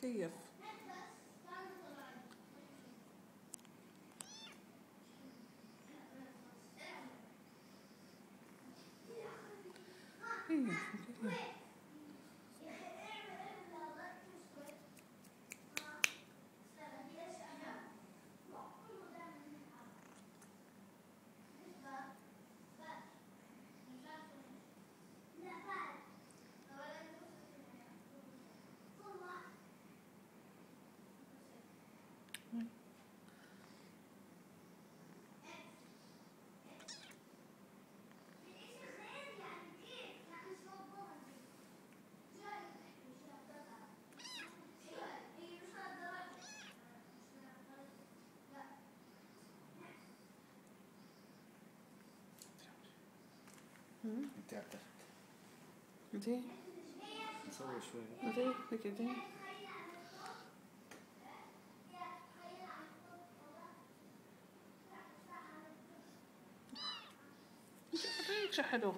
كيف كيف كيف Inte äter. كلش حلو.